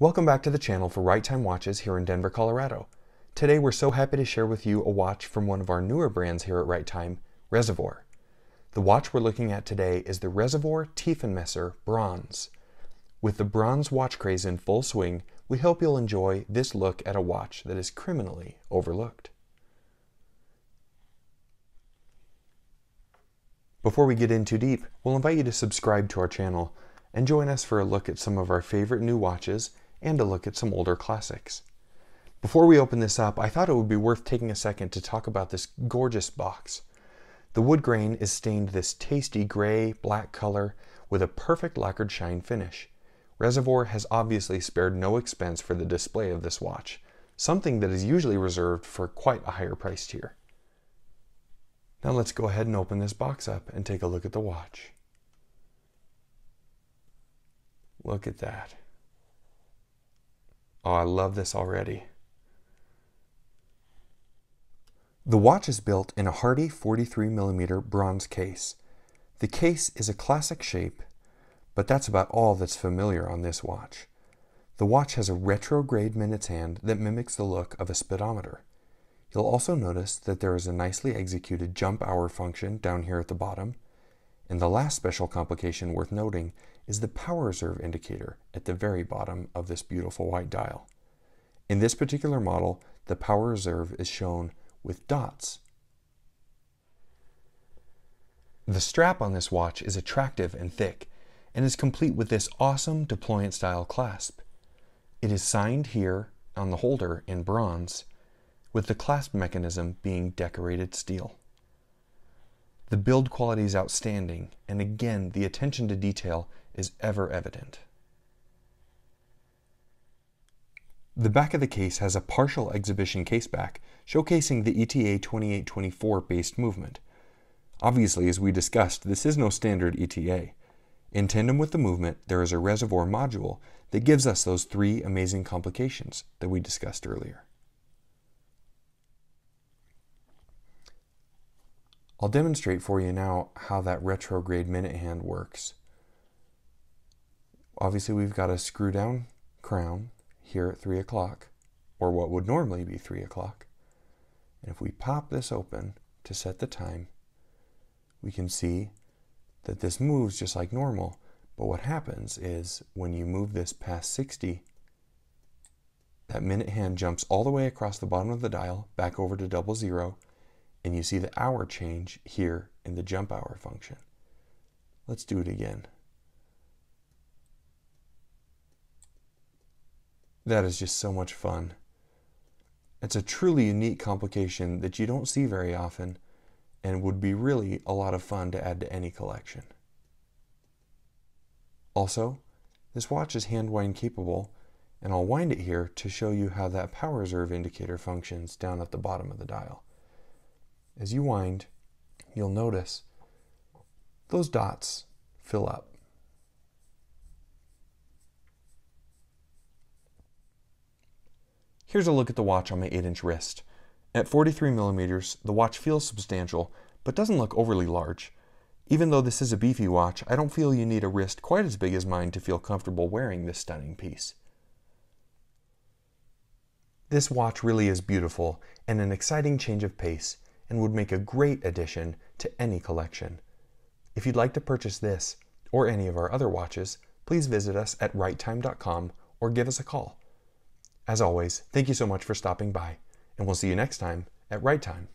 Welcome back to the channel for Right Time Watches here in Denver, Colorado. Today we're so happy to share with you a watch from one of our newer brands here at Right Time, Reservoir. The watch we're looking at today is the Reservoir Tiefenmesser Bronze. With the bronze watch craze in full swing, we hope you'll enjoy this look at a watch that is criminally overlooked. Before we get in too deep, we'll invite you to subscribe to our channel and join us for a look at some of our favorite new watches and a look at some older classics. Before we open this up, I thought it would be worth taking a second to talk about this gorgeous box. The wood grain is stained this tasty gray black color with a perfect lacquered shine finish. Reservoir has obviously spared no expense for the display of this watch, something that is usually reserved for quite a higher price tier. Now let's go ahead and open this box up and take a look at the watch. Look at that. Oh, I love this already. The watch is built in a hardy 43mm bronze case. The case is a classic shape, but that's about all that's familiar on this watch. The watch has a retrograde minutes hand that mimics the look of a speedometer. You'll also notice that there is a nicely executed jump hour function down here at the bottom. And the last special complication worth noting is the power reserve indicator at the very bottom of this beautiful white dial. In this particular model, the power reserve is shown with dots. The strap on this watch is attractive and thick and is complete with this awesome deployant style clasp. It is signed here on the holder in bronze with the clasp mechanism being decorated steel. The build quality is outstanding, and again, the attention to detail is ever evident. The back of the case has a partial exhibition caseback showcasing the ETA 2824 based movement. Obviously, as we discussed, this is no standard ETA. In tandem with the movement, there is a reservoir module that gives us those three amazing complications that we discussed earlier. I'll demonstrate for you now how that retrograde minute hand works. Obviously we've got a screw down crown here at 3 o'clock, or what would normally be 3 o'clock. And if we pop this open to set the time, we can see that this moves just like normal. But what happens is when you move this past 60, that minute hand jumps all the way across the bottom of the dial back over to double zero and you see the hour change here in the jump hour function. Let's do it again. That is just so much fun. It's a truly unique complication that you don't see very often and would be really a lot of fun to add to any collection. Also, this watch is hand wind capable and I'll wind it here to show you how that power reserve indicator functions down at the bottom of the dial as you wind, you'll notice those dots fill up. Here's a look at the watch on my 8-inch wrist. At 43 millimeters, the watch feels substantial, but doesn't look overly large. Even though this is a beefy watch, I don't feel you need a wrist quite as big as mine to feel comfortable wearing this stunning piece. This watch really is beautiful and an exciting change of pace and would make a great addition to any collection. If you'd like to purchase this or any of our other watches, please visit us at righttime.com or give us a call. As always, thank you so much for stopping by, and we'll see you next time at Right Time.